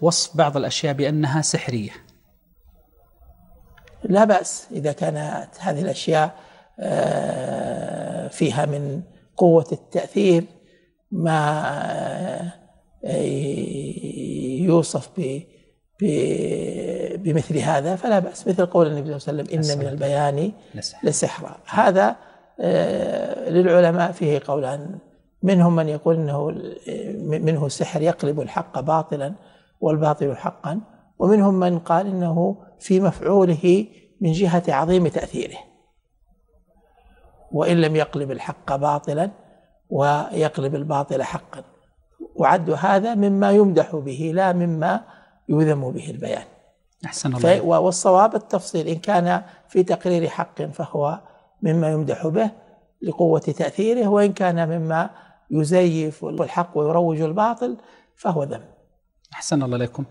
وصف بعض الأشياء بأنها سحرية. لا بأس إذا كانت هذه الأشياء آه، فيها من قوة التأثير ما آه، يوصف ب بمثل هذا فلا بأس. مثل قول النبي صلى الله عليه وسلم إن من البيان لسحرا هذا آه، للعلماء فيه قولان منهم من يقول إنه منه سحر يقلب الحق باطلا. والباطل حقا. ومنهم من قال إنه في مفعوله من جهة عظيم تأثيره. وإن لم يقلب الحق باطلا ويقلب الباطل حقا. وعد هذا مما يمدح به لا مما يذم به البيان. أحسن الله والصواب التفصيل إن كان في تقرير حق فهو مما يمدح به لقوة تأثيره وإن كان مما يزيف الحق ويروج الباطل فهو ذم. أحسن الله لكم